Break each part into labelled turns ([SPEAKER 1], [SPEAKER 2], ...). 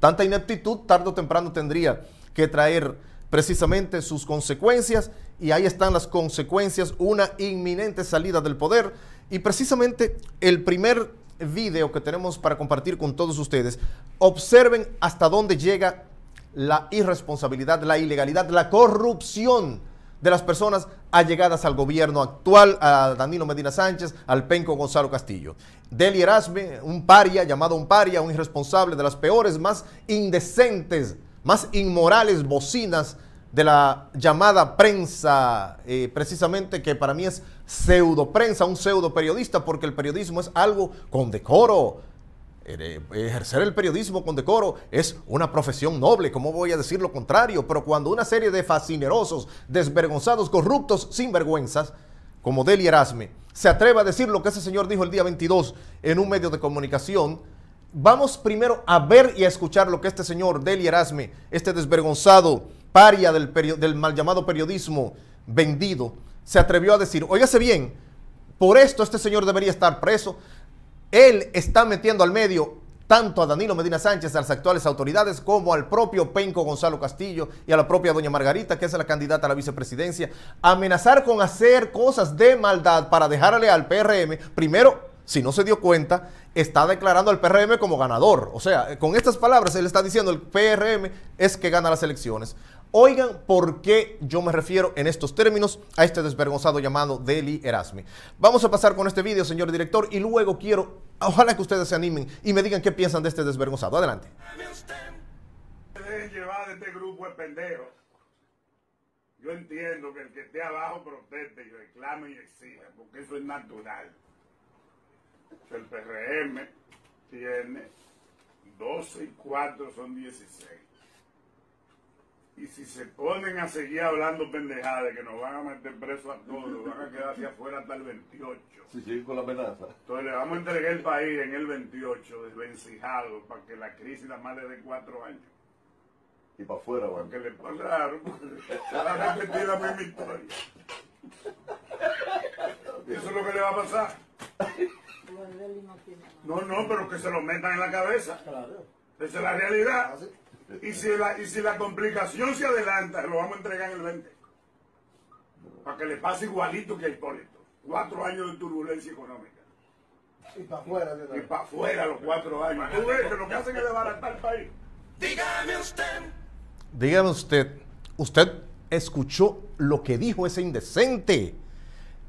[SPEAKER 1] Tanta ineptitud tarde o temprano tendría que traer precisamente sus consecuencias y ahí están las consecuencias, una inminente salida del poder. Y precisamente el primer video que tenemos para compartir con todos ustedes, observen hasta dónde llega la irresponsabilidad, la ilegalidad, la corrupción de las personas allegadas al gobierno actual, a Danilo Medina Sánchez, al penco Gonzalo Castillo. Deli Erasme, un paria, llamado un paria, un irresponsable de las peores, más indecentes, más inmorales bocinas de la llamada prensa, eh, precisamente que para mí es pseudo prensa, un pseudo periodista, porque el periodismo es algo con decoro, ejercer el periodismo con decoro es una profesión noble, ¿cómo voy a decir lo contrario? Pero cuando una serie de fascinerosos, desvergonzados, corruptos, sinvergüenzas, como Deli Erasme, se atreve a decir lo que ese señor dijo el día 22 en un medio de comunicación, vamos primero a ver y a escuchar lo que este señor Deli Erasme, este desvergonzado paria del, del mal llamado periodismo vendido, se atrevió a decir, óigase bien, por esto este señor debería estar preso, él está metiendo al medio tanto a Danilo Medina Sánchez, a las actuales autoridades, como al propio Penco Gonzalo Castillo y a la propia doña Margarita, que es la candidata a la vicepresidencia, amenazar con hacer cosas de maldad para dejarle al PRM, primero, si no se dio cuenta, está declarando al PRM como ganador. O sea, con estas palabras él está diciendo el PRM es que gana las elecciones. Oigan por qué yo me refiero en estos términos a este desvergonzado llamado Deli Erasmi. Vamos a pasar con este video, señor director, y luego quiero, ojalá que ustedes se animen y me digan qué piensan de este desvergonzado. Adelante.
[SPEAKER 2] llevar este grupo de pendejos. Yo entiendo que el que esté abajo proteste y reclame y exija, porque eso es natural. El PRM tiene 12 y 4 son 16. Y si se ponen a seguir hablando pendejadas que nos van a meter presos a todos, van a quedar hacia afuera hasta el 28.
[SPEAKER 3] Si siguen con la amenaza.
[SPEAKER 2] Entonces le vamos a entregar el país en el 28 desvencijado para que la crisis la más de cuatro años.
[SPEAKER 3] Y para afuera, bueno.
[SPEAKER 2] Que le claro, se va a repetir la misma historia. Y eso es lo que le va a pasar. No, no, pero que se lo metan en la cabeza. Esa es la realidad. Y si, la, y si la complicación se adelanta, lo vamos a entregar en el 20. Para que le pase igualito que a Hipólito. Cuatro años de turbulencia económica.
[SPEAKER 4] Y para afuera.
[SPEAKER 2] Y para afuera los cuatro años. Tú ves que lo que hacen es desbaratar el país.
[SPEAKER 1] Dígame usted. Dígame usted. Usted escuchó lo que dijo ese indecente.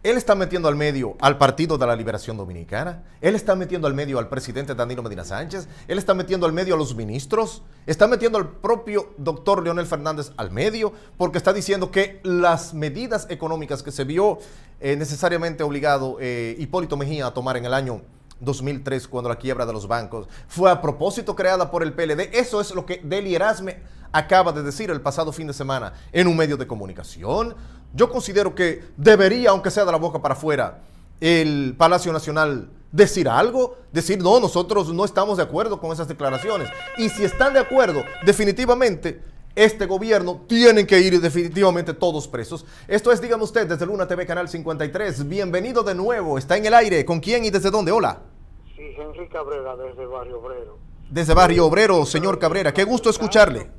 [SPEAKER 1] Él está metiendo al medio al Partido de la Liberación Dominicana, él está metiendo al medio al presidente Danilo Medina Sánchez, él está metiendo al medio a los ministros, está metiendo al propio doctor Leonel Fernández al medio, porque está diciendo que las medidas económicas que se vio eh, necesariamente obligado eh, Hipólito Mejía a tomar en el año 2003, cuando la quiebra de los bancos, fue a propósito creada por el PLD. Eso es lo que Deli Erasme acaba de decir el pasado fin de semana en un medio de comunicación yo considero que debería, aunque sea de la boca para afuera, el Palacio Nacional decir algo, decir, no, nosotros no estamos de acuerdo con esas declaraciones. Y si están de acuerdo, definitivamente, este gobierno tienen que ir definitivamente todos presos. Esto es, dígame usted, desde Luna TV, Canal 53. Bienvenido de nuevo. Está en el aire. ¿Con quién y desde dónde? Hola.
[SPEAKER 5] Sí, Henry Cabrera, desde Barrio Obrero.
[SPEAKER 1] Desde Barrio Obrero, señor Cabrera. Qué gusto escucharle.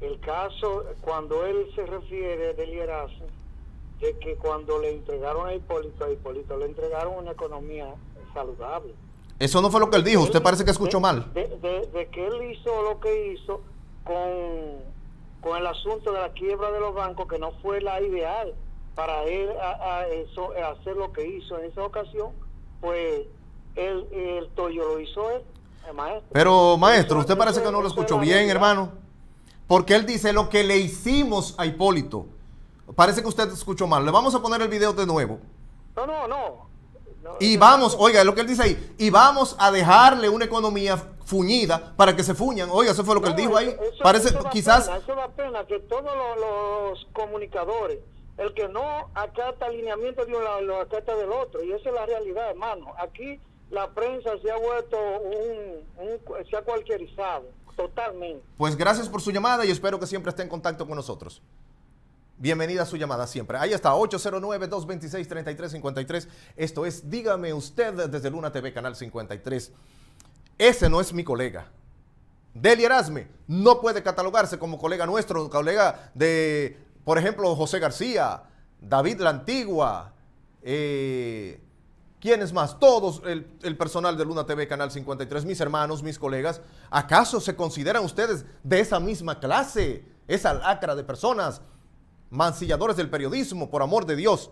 [SPEAKER 5] El caso, cuando él se refiere del liderazgo, de que cuando le entregaron a Hipólito, a Hipólito le entregaron una economía saludable.
[SPEAKER 1] Eso no fue lo que él dijo, usted parece que escuchó mal.
[SPEAKER 5] De, que él hizo lo que hizo con, con el asunto de la quiebra de los bancos, que no fue la ideal para él a, eso, hacer lo que hizo en esa ocasión, pues él, el Toyo lo hizo él, maestro.
[SPEAKER 1] Pero maestro, usted parece que no lo escuchó bien, hermano, porque él dice lo que le hicimos a Hipólito. Parece que usted escuchó mal. Le vamos a poner el video de nuevo.
[SPEAKER 5] No, no, no.
[SPEAKER 1] y vamos, oiga, es lo que él dice ahí, y vamos a dejarle una economía fuñida para que se fuñan. Oiga, eso fue lo que él dijo ahí. Parece, quizás...
[SPEAKER 5] eso da pena que todos los, comunicadores, el que no acata alineamiento de un lado, lo acata del otro. Y esa es la realidad, hermano. Aquí la prensa se ha vuelto un, se ha cualquierizado totalmente.
[SPEAKER 1] Pues gracias por su llamada y espero que siempre esté en contacto con nosotros. Bienvenida a su llamada siempre. Ahí está, 809-226-3353. Esto es Dígame usted desde Luna TV, Canal 53. Ese no es mi colega. Deli Erasme no puede catalogarse como colega nuestro, colega de, por ejemplo, José García, David La Antigua, eh, ¿quiénes más? Todos el, el personal de Luna TV, Canal 53, mis hermanos, mis colegas. ¿Acaso se consideran ustedes de esa misma clase, esa lacra de personas, mancilladores del periodismo, por amor de Dios?